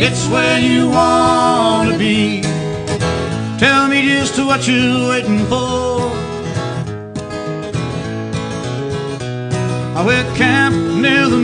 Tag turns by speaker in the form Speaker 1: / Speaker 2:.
Speaker 1: It's where you want to be. Tell me just what you're waiting for. I will camp near the